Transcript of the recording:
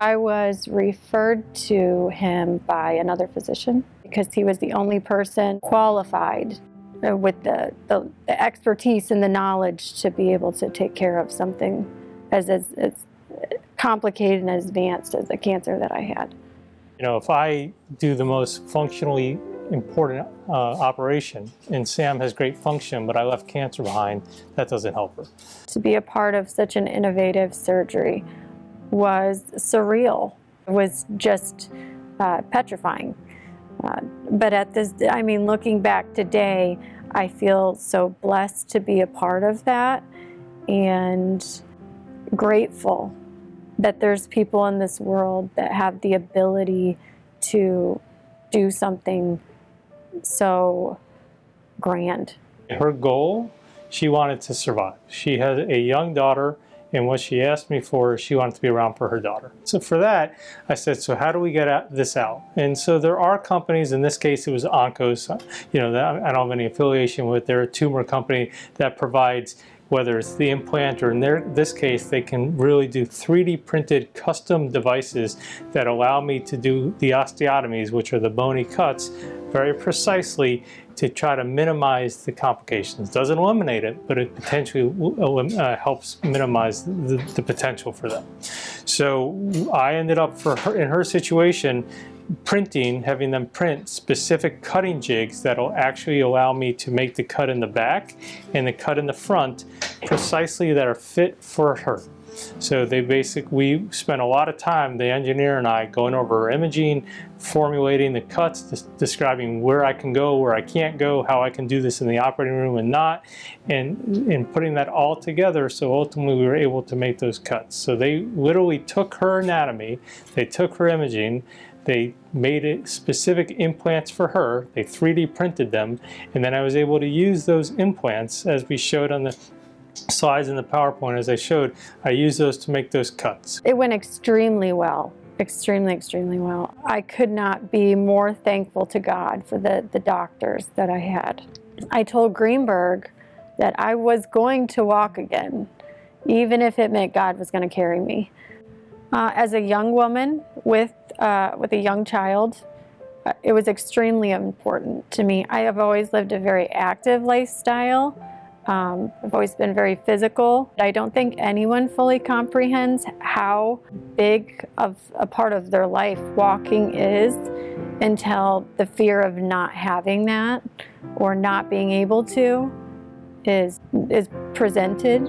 I was referred to him by another physician because he was the only person qualified uh, with the, the, the expertise and the knowledge to be able to take care of something as, as, as complicated and advanced as the cancer that I had. You know, if I do the most functionally important uh, operation and Sam has great function, but I left cancer behind, that doesn't help her. To be a part of such an innovative surgery was surreal. It was just uh, petrifying. Uh, but at this, I mean, looking back today, I feel so blessed to be a part of that and grateful that there's people in this world that have the ability to do something so grand. Her goal, she wanted to survive. She has a young daughter and what she asked me for, she wanted to be around for her daughter. So for that, I said, so how do we get this out? And so there are companies, in this case it was Onkos, uh, you know, that I don't have any affiliation with, they're a tumor company that provides whether it's the implant or in their, this case, they can really do 3D printed custom devices that allow me to do the osteotomies, which are the bony cuts, very precisely to try to minimize the complications. Doesn't eliminate it, but it potentially uh, helps minimize the, the potential for them. So I ended up, for her, in her situation, printing, having them print specific cutting jigs that'll actually allow me to make the cut in the back and the cut in the front precisely that are fit for her. So they basically, we spent a lot of time, the engineer and I, going over her imaging, formulating the cuts, describing where I can go, where I can't go, how I can do this in the operating room and not, and, and putting that all together so ultimately we were able to make those cuts. So they literally took her anatomy, they took her imaging, they made it specific implants for her. They 3D printed them, and then I was able to use those implants as we showed on the slides in the PowerPoint as I showed. I used those to make those cuts. It went extremely well. Extremely, extremely well. I could not be more thankful to God for the, the doctors that I had. I told Greenberg that I was going to walk again, even if it meant God was going to carry me. Uh, as a young woman with, uh, with a young child, uh, it was extremely important to me. I have always lived a very active lifestyle. Um, I've always been very physical. I don't think anyone fully comprehends how big of a part of their life walking is until the fear of not having that or not being able to is, is presented